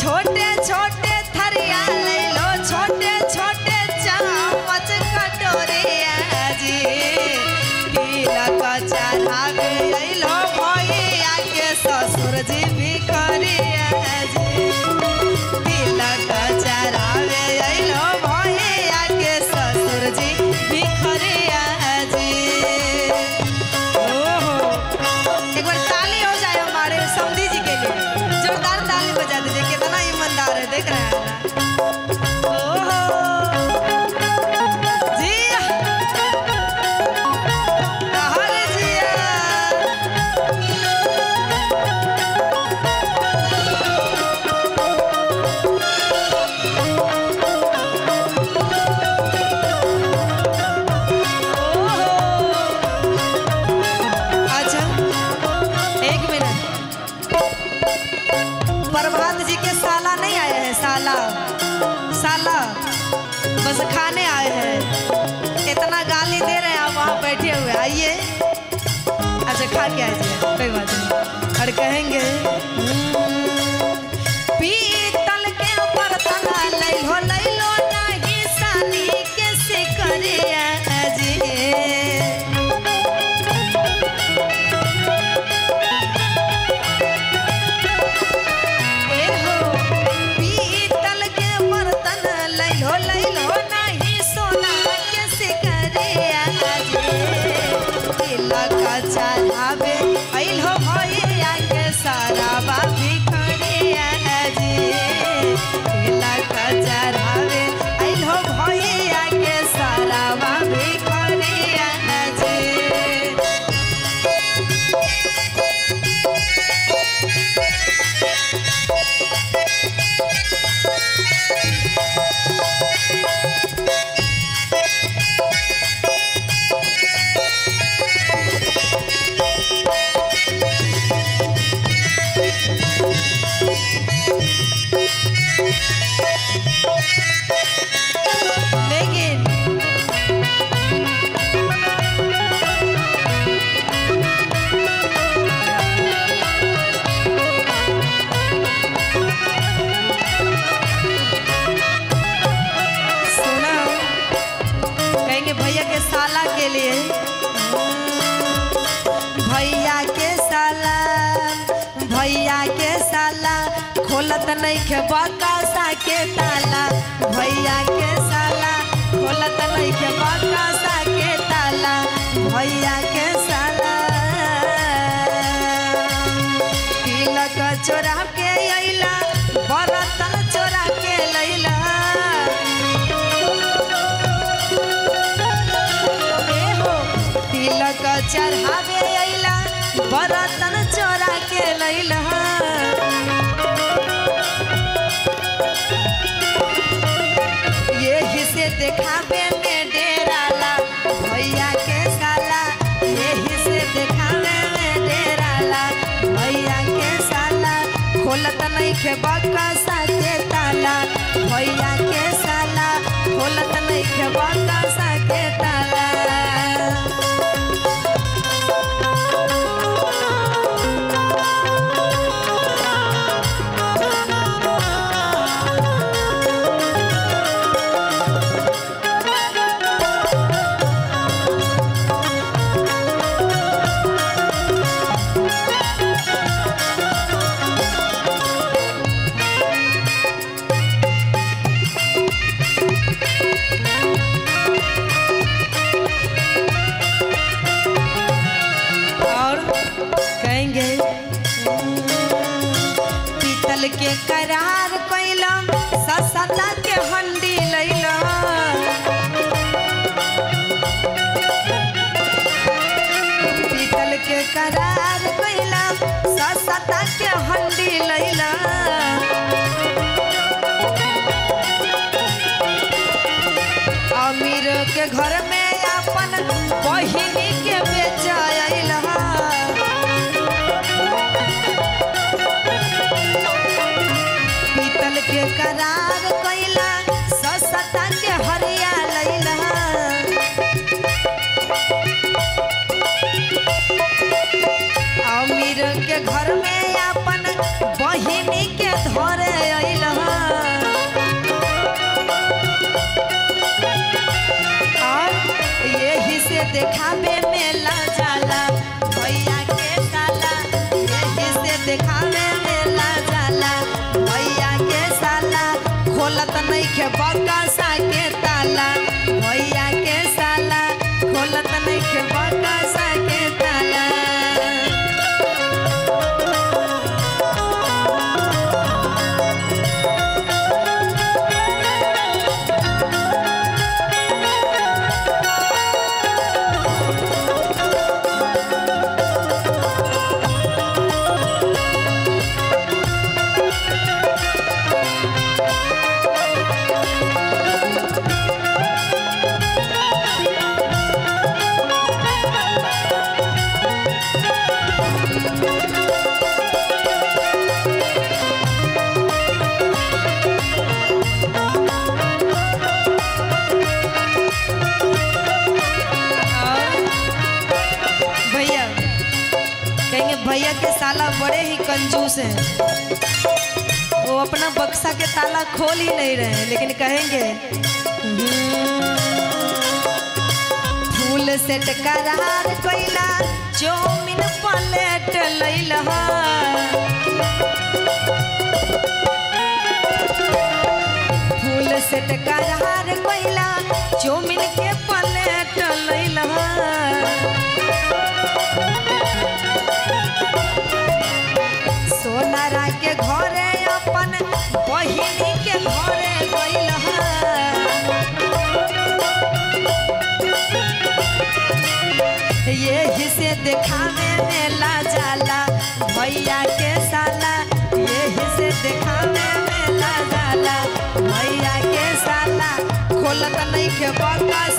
छोड़ आइए। अच्छा खा के आइए। कोई बात नहीं। और कहेंगे खोलत नहीं खे बकासा के ताला, भैया के साला। खोलत नहीं खे बकासा के ताला, भैया के साला। तिलक चोरा के अला बरतन चोरा के लैला तिलक चढ़ावे अला बरतन चोरा के लैला नइखे बकसा के ताला भैया के साला खोलत नइखे बकसा के करार कैलम ससता के हंडी लैलम करार कैला ससता के हंडी ले वीर के घर में अपन बहिनी के धरे अल यही से देखा में लाजा भैया के साला बड़े ही कंजूस हैं। वो अपना बक्सा के ताला खोल ही नहीं रहे लेकिन कहेंगे "हम्म, फूल सेट करार कोइला चौमिन प्लेट लैला फूल सेट करार कोइला चौमिन के प्लेट यही से में मेला जाला भैया के साला। यही से में मेला जाला भैया के साला। खोलत नहीं के बकस